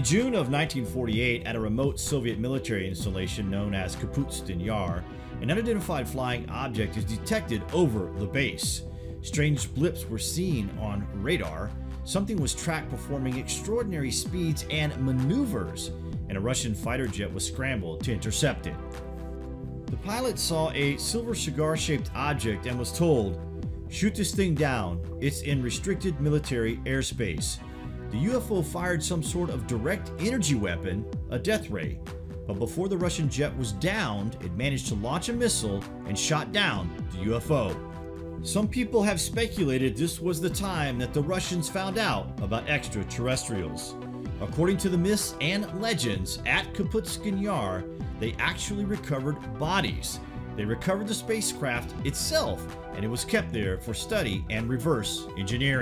In June of 1948, at a remote Soviet military installation known as Kapustin Yar, an unidentified flying object is detected over the base. Strange blips were seen on radar. Something was tracked performing extraordinary speeds and maneuvers, and a Russian fighter jet was scrambled to intercept it. The pilot saw a silver cigar shaped object and was told, Shoot this thing down, it's in restricted military airspace. The UFO fired some sort of direct energy weapon, a death ray, but before the Russian jet was downed, it managed to launch a missile and shot down the UFO. Some people have speculated this was the time that the Russians found out about extraterrestrials. According to the myths and legends, at Kapustin Yar, they actually recovered bodies. They recovered the spacecraft itself, and it was kept there for study and reverse engineering.